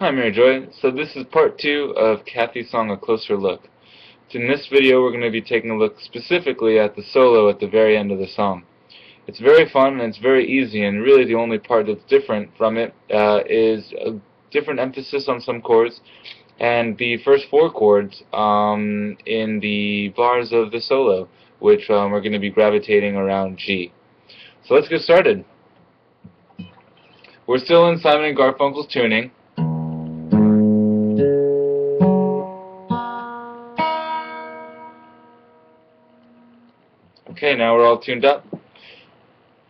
Hi Mary Joy. So this is part two of Kathy's song A Closer Look. In this video we're going to be taking a look specifically at the solo at the very end of the song. It's very fun and it's very easy and really the only part that's different from it uh, is a different emphasis on some chords and the first four chords um, in the bars of the solo which um, are going to be gravitating around G. So let's get started. We're still in Simon and Garfunkel's tuning. Okay, now we're all tuned up.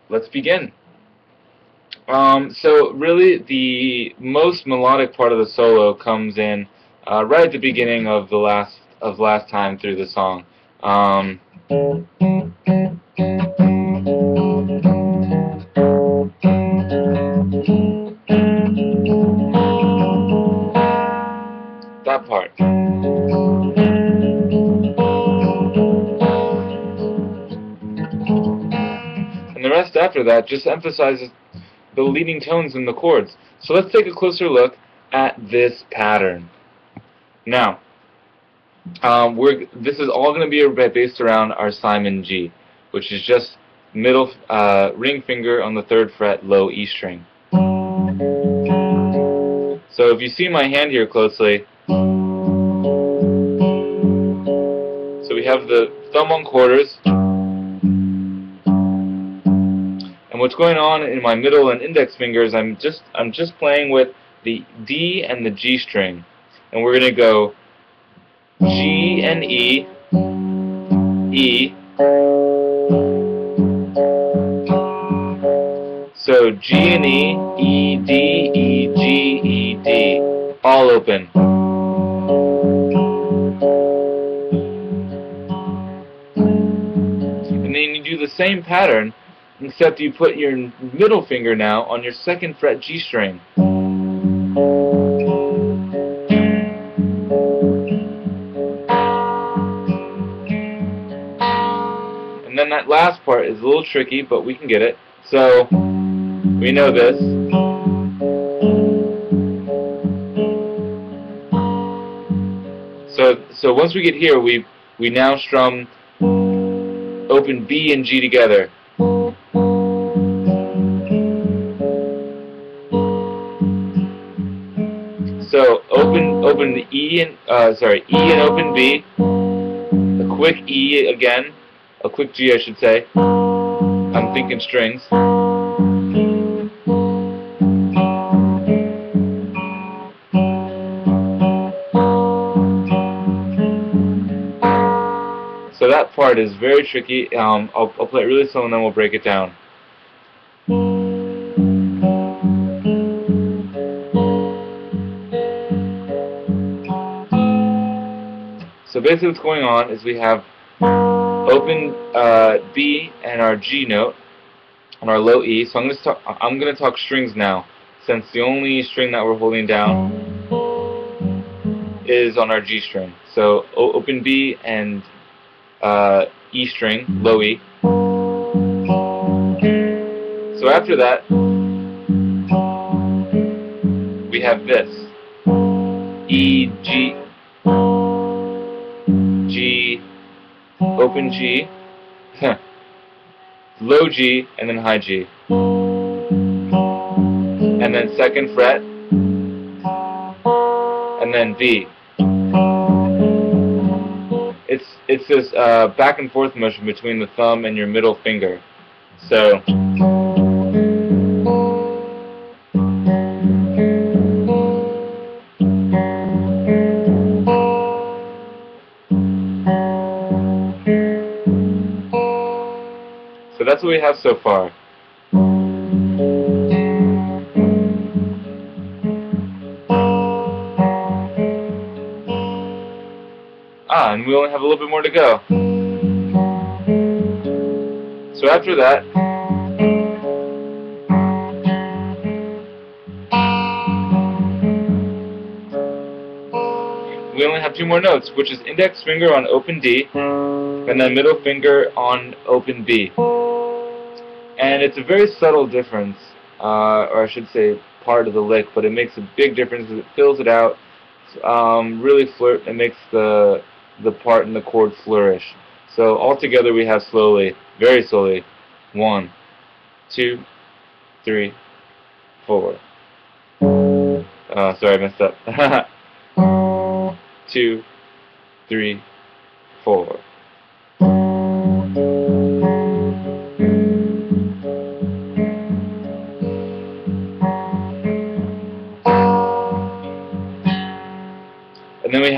Let's begin. Um, so really, the most melodic part of the solo comes in uh, right at the beginning of the last of last time through the song. Um, that just emphasizes the leading tones in the chords. So let's take a closer look at this pattern. Now, um, we're, this is all going to be based around our Simon G, which is just middle uh, ring finger on the third fret, low E string. So if you see my hand here closely, so we have the thumb on quarters, and what's going on in my middle and index fingers, I'm just I'm just playing with the D and the G string, and we're gonna go G and E, E. So G and E, E, D, E, G, E, D, all open. And then you do the same pattern, except you put your middle finger now on your second fret G string. And then that last part is a little tricky, but we can get it. So, we know this. So, so once we get here, we we now strum open B and G together. Open the E and uh, sorry E and open B, a quick E again, a quick G I should say. I'm thinking strings. So that part is very tricky. Um, I'll, I'll play it really slow and then we'll break it down. So basically what's going on is we have open uh, B and our G note on our low E. So I'm going to talk, I'm going to talk strings now, since the only string that we're holding down is on our G string. So open B and uh, E string, low E. So after that, we have this E G G open G. Low G and then high G. And then second fret. And then B it's it's this uh, back and forth motion between the thumb and your middle finger. So so far. Ah, and we only have a little bit more to go. So after that, we only have two more notes, which is index finger on open D, and then middle finger on open B. And it's a very subtle difference, uh, or I should say part of the lick, but it makes a big difference. It fills it out. Um, really flirt. It makes the the part in the chord flourish. So all together we have slowly, very slowly, one, two, three, four. Uh, sorry, I messed up. two, three, four.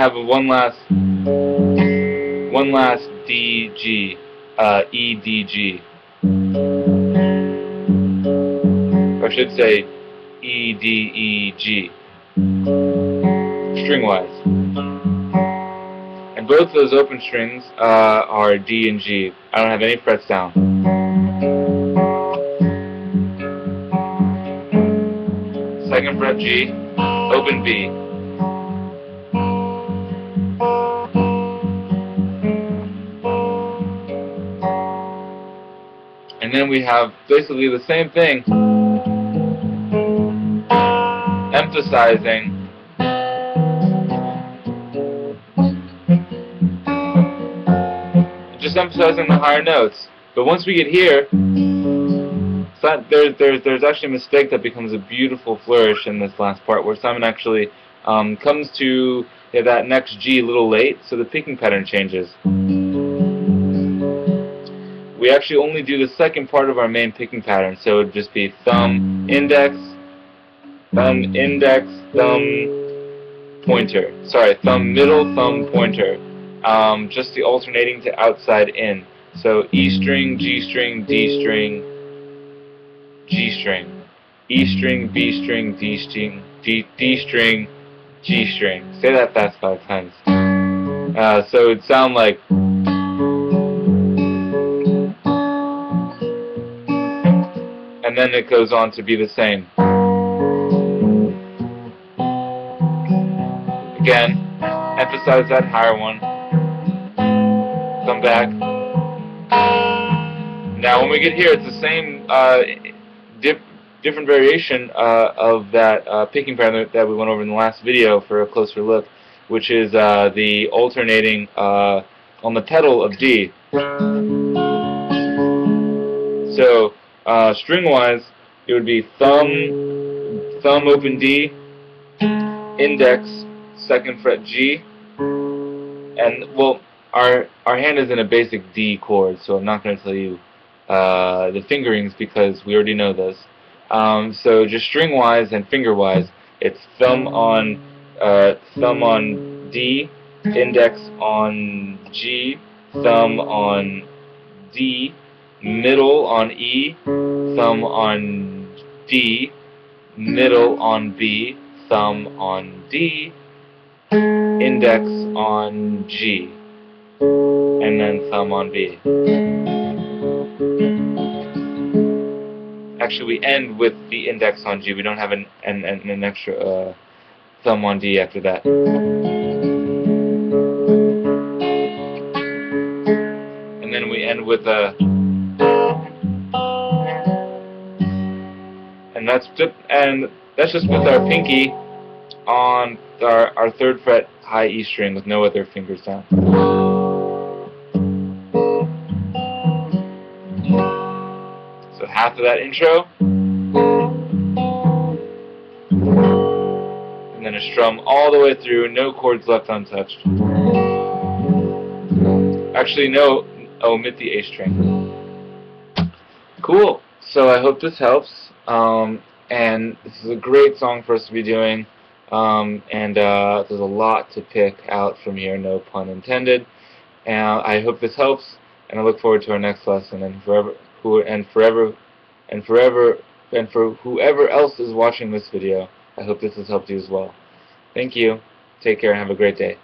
Have one last, one last D G, uh, E D G. I should say E D E G. String wise. And both those open strings uh, are D and G. I don't have any frets down. Second fret G, open B. then we have basically the same thing, emphasizing just emphasizing the higher notes. But once we get here, there's there's there's actually a mistake that becomes a beautiful flourish in this last part, where Simon actually um, comes to yeah, that next G a little late, so the picking pattern changes. We actually only do the second part of our main picking pattern, so it would just be thumb, index, thumb, index, thumb, pointer. Sorry, thumb, middle, thumb, pointer. Um, just the alternating to outside in. So E string, G string, D string, G string, E string, B string, D string, D, D string, G string. Say that fast five times. Uh, so it'd sound like and then it goes on to be the same. Again, emphasize that higher one. Come back. Now when we get here, it's the same uh, dip, different variation uh, of that uh, picking pattern that we went over in the last video for a closer look, which is uh, the alternating uh, on the pedal of D. So uh, string-wise, it would be thumb, thumb open D, index, second fret G, and well, our our hand is in a basic D chord, so I'm not going to tell you uh, the fingerings because we already know this. Um, so just string-wise and finger-wise, it's thumb on uh, thumb on D, index on G, thumb on D, middle on E, thumb on D, middle on B, thumb on D, index on G, and then thumb on B. Actually, we end with the index on G. We don't have an an, an extra uh, thumb on D after that. And then we end with a and that's just and that's just with our pinky on our our third fret high E string with no other fingers down. So half of that intro, and then a strum all the way through, no chords left untouched. Actually, no, omit the A string. Cool. So I hope this helps. Um, and this is a great song for us to be doing. Um, and uh, there's a lot to pick out from here, no pun intended. And I hope this helps, and I look forward to our next lesson. And forever, who, and forever, and forever, and for whoever else is watching this video, I hope this has helped you as well. Thank you. Take care and have a great day.